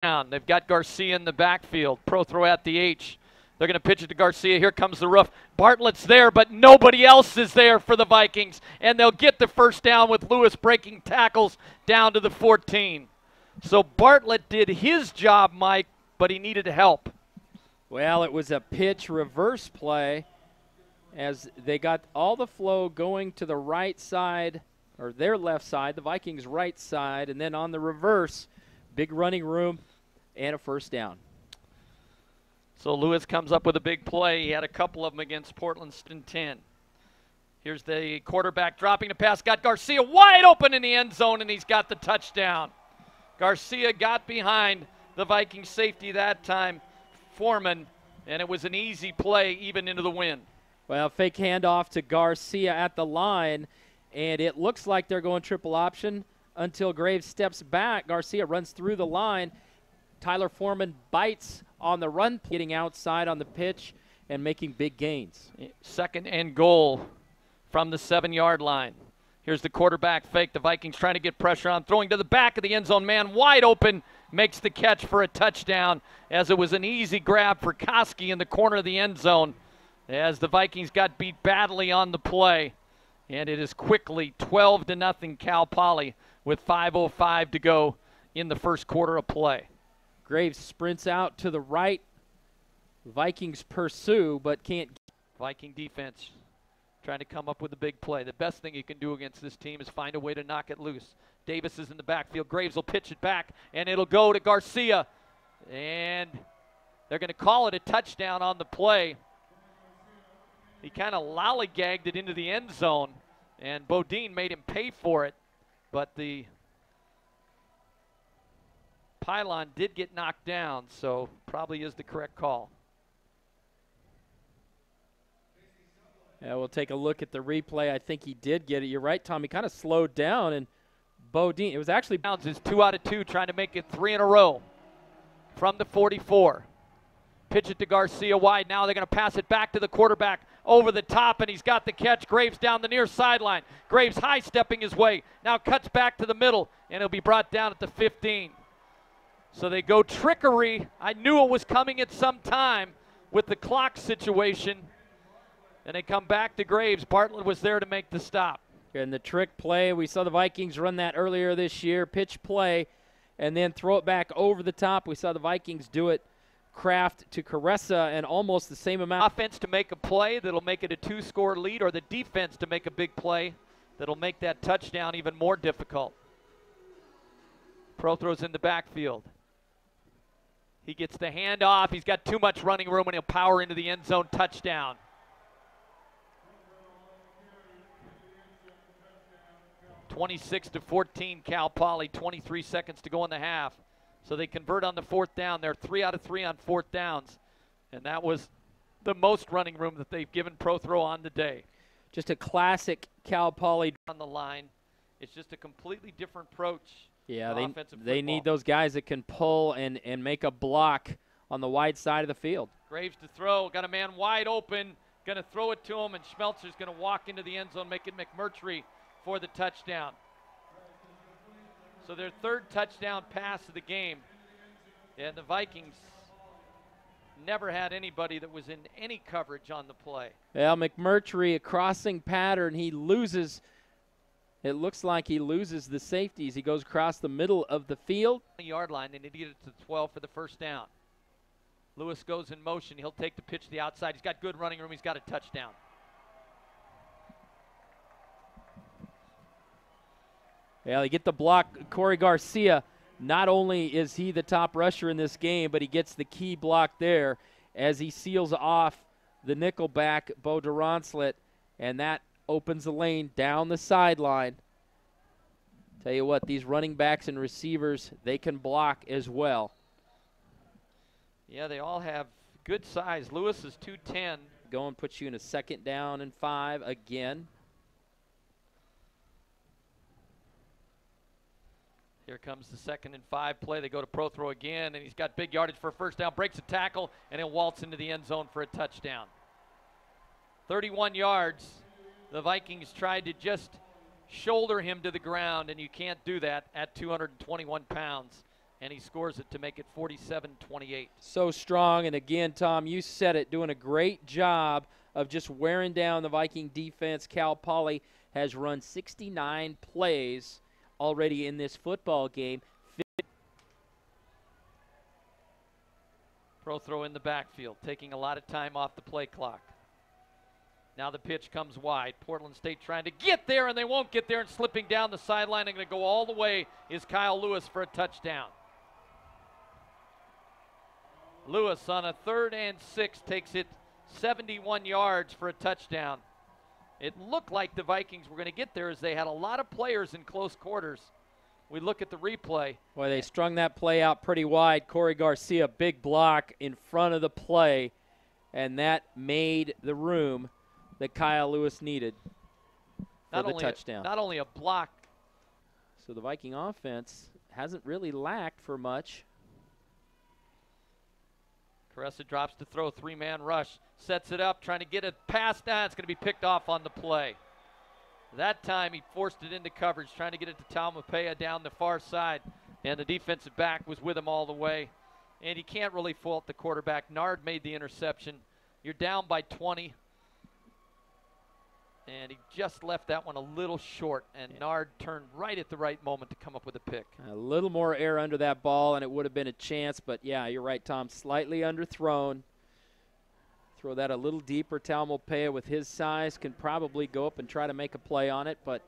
They've got Garcia in the backfield. Protheroe at the H. They're going to pitch it to Garcia. Here comes the roof. Bartlett's there, but nobody else is there for the Vikings. And they'll get the first down with Lewis breaking tackles down to the 14. So Bartlett did his job, Mike, but he needed help. Well, it was a pitch reverse play as they got all the flow going to the right side or their left side, the Vikings' right side, and then on the reverse, big running room and a first down. So Lewis comes up with a big play. He had a couple of them against Portland 10. Here's the quarterback dropping the pass. Got Garcia wide open in the end zone, and he's got the touchdown. Garcia got behind the Viking safety that time, Foreman, and it was an easy play even into the wind. Well, fake handoff to Garcia at the line, and it looks like they're going triple option until Graves steps back. Garcia runs through the line. Tyler Foreman bites on the run, getting outside on the pitch and making big gains. Second and goal from the seven yard line. Here's the quarterback fake. The Vikings trying to get pressure on, throwing to the back of the end zone. Man wide open, makes the catch for a touchdown as it was an easy grab for Koski in the corner of the end zone as the Vikings got beat badly on the play. And it is quickly 12 to nothing Cal Poly with 5.05 to go in the first quarter of play. Graves sprints out to the right. Vikings pursue, but can't. Viking defense trying to come up with a big play. The best thing you can do against this team is find a way to knock it loose. Davis is in the backfield. Graves will pitch it back, and it'll go to Garcia. And they're going to call it a touchdown on the play. He kind of lollygagged it into the end zone, and Bodine made him pay for it. But the pylon did get knocked down, so probably is the correct call. Yeah, we'll take a look at the replay. I think he did get it. You're right, Tom. He kind of slowed down, and Bodine, it was actually. Bounds is two out of two, trying to make it three in a row from the 44. Pitch it to Garcia wide. Now they're going to pass it back to the quarterback over the top, and he's got the catch. Graves down the near sideline. Graves high stepping his way. Now cuts back to the middle, and he'll be brought down at the 15. So they go trickery. I knew it was coming at some time with the clock situation. And they come back to Graves. Bartlett was there to make the stop. And the trick play, we saw the Vikings run that earlier this year, pitch play, and then throw it back over the top. We saw the Vikings do it Craft to Kuresa and almost the same amount. Offense to make a play that'll make it a two score lead, or the defense to make a big play that'll make that touchdown even more difficult. Protheroe's in the backfield. He gets the handoff. He's got too much running room and he'll power into the end zone touchdown. Twenty-six to fourteen, Cal Poly. Twenty-three seconds to go in the half. So they convert on the fourth down. They're three out of three on fourth downs. And that was the most running room that they've given Protheroe on the day. Just a classic Cal Poly on the line. It's just a completely different approach. Yeah, they, they need those guys that can pull and, and make a block on the wide side of the field. Graves to throw. Got a man wide open. Going to throw it to him, and Schmelzer's going to walk into the end zone, making McMurtry for the touchdown. So their third touchdown pass of the game. And the Vikings never had anybody that was in any coverage on the play. Well, McMurtry, a crossing pattern. He loses. It looks like he loses the safeties. He goes across the middle of the field. Yard line, and he get it to 12 for the first down. Lewis goes in motion. He'll take the pitch to the outside. He's got good running room. He's got a touchdown. Yeah, they get the block. Kori Garcia, not only is he the top rusher in this game, but he gets the key block there as he seals off the nickelback, Bo Duronslet, and that opens the lane down the sideline. Tell you what, these running backs and receivers, they can block as well. Yeah, they all have good size. Lewis is 210. Going puts you in a second down and five again. Here comes the second and five play. They go to Protheroe again, and he's got big yardage for a first down, breaks a tackle, and he'll waltz into the end zone for a touchdown. 31 yards. The Vikings tried to just shoulder him to the ground, and you can't do that at 221 pounds. and he scores it to make it 47 28. So strong. And again, Tom, you said it, doing a great job of just wearing down the Viking defense. Cal Poly has run 69 plays already in this football game. Protheroe in the backfield, taking a lot of time off the play clock. Now the pitch comes wide. Portland State trying to get there, and they won't get there, and slipping down the sideline and going to go all the way is Kyle Lewis for a touchdown. Lewis on a third and six takes it 71 yards for a touchdown. It looked like the Vikings were going to get there as they had a lot of players in close quarters. We look at the replay. Boy, they strung that play out pretty wide. Kori Garcia, big block in front of the play, and that made the room that Kyle Lewis needed for not the only touchdown. A, not only a block, so the Viking offense hasn't really lacked for much. Kuresa drops to throw, three man rush, sets it up, trying to get it past that. It's going to be picked off on the play. That time he forced it into coverage, trying to get it to Taumapea down the far side, and the defensive back was with him all the way. And he can't really fault the quarterback. Nard made the interception. You're down by 20. And he just left that one a little short, and Yeah. Nard turned right at the right moment to come up with a pick. A little more air under that ball, and it would have been a chance. But yeah, you're right, Tom. Slightly underthrown. Throw that a little deeper. Talmopea, with his size, can probably go up and try to make a play on it. But